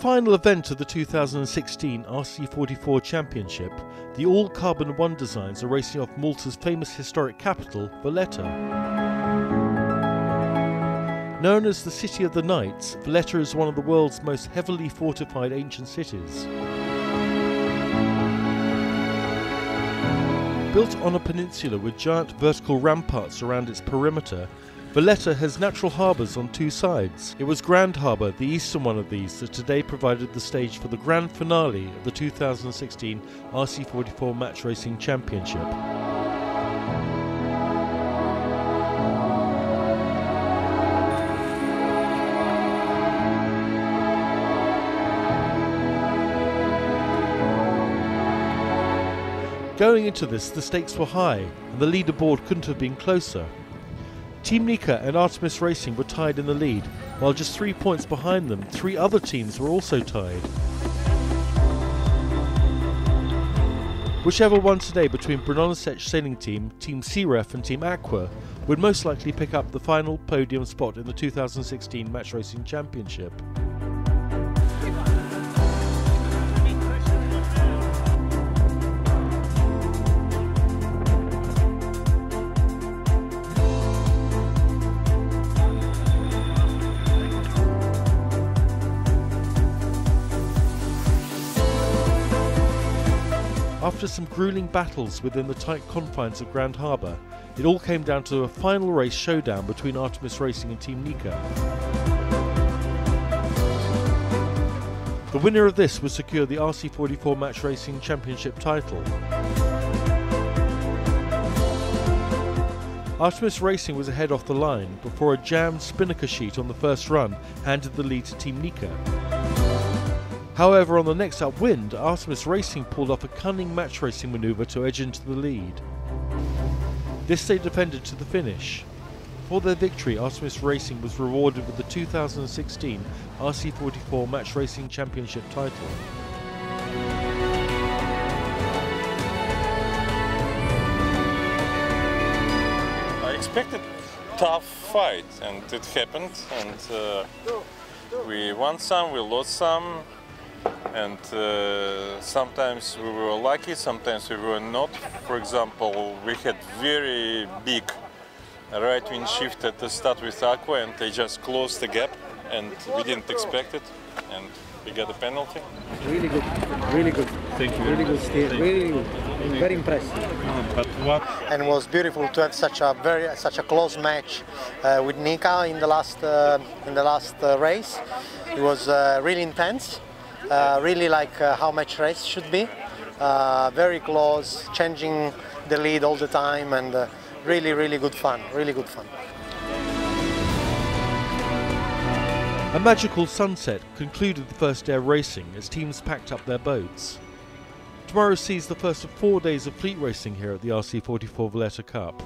final event of the 2016 RC44 Championship, the all carbon one designs are racing off Malta's famous historic capital, Valletta. Known as the City of the Knights, Valletta is one of the world's most heavily fortified ancient cities. Built on a peninsula with giant vertical ramparts around its perimeter, Valletta has natural harbours on two sides. It was Grand Harbour, the eastern one of these, that today provided the stage for the grand finale of the 2016 RC44 Match Racing Championship. Going into this, the stakes were high, and the leaderboard couldn't have been closer. Team Nika and Artemis Racing were tied in the lead, while just three points behind them, three other teams were also tied. Whichever won today between Bronenosec sailing team, Team CEEREF and Team Aqua would most likely pick up the final podium spot in the 2016 Match Racing Championship. After some grueling battles within the tight confines of Grand Harbour, it all came down to a final race showdown between Artemis Racing and Team Nika. The winner of this would secure the RC44 Match Racing Championship title. Artemis Racing was ahead off the line before a jammed spinnaker sheet on the first run handed the lead to Team Nika. However, on the next upwind, Artemis Racing pulled off a cunning match racing manoeuvre to edge into the lead. This they defended to the finish. For their victory, Artemis Racing was rewarded with the 2016 RC44 Match Racing Championship title. I expected tough fight and it happened and uh, we won some, we lost some and uh, sometimes we were lucky, sometimes we were not. For example, we had very big right wing shift at the start with Aqua and they just closed the gap and we didn't expect it and we got a penalty. Really good, really good. Thank you. Really good steer, really good. Very impressive. But what and it was beautiful to have such a very such a close match uh, with Nika in the last uh, in the last uh, race. It was uh, really intense, uh, Uh, really like uh, how match race should be. Uh, very close, changing the lead all the time, and uh, really really good fun. Really good fun. A magical sunset concluded the first day of racing as teams packed up their boats. Tomorrow sees the first of four days of fleet racing here at the RC44 Valletta Cup.